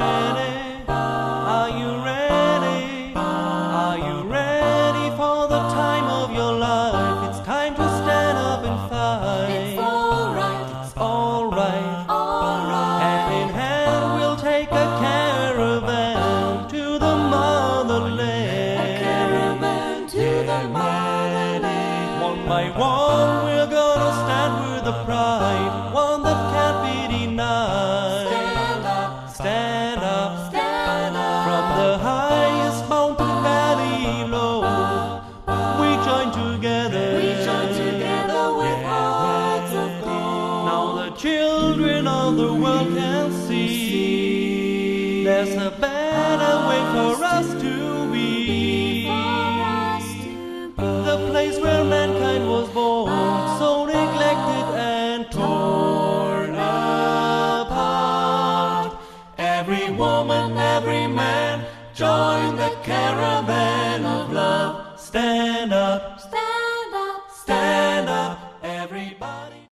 Are you ready? Are you ready for the time of your life? It's time to stand up and fight. It's alright. It's alright. Alright. Hand in hand, we'll take a caravan to the motherland. One by one, we're gonna stand with the pride. Together. We join together with hearts of gold. Now the children of the world can see there's a better way for us to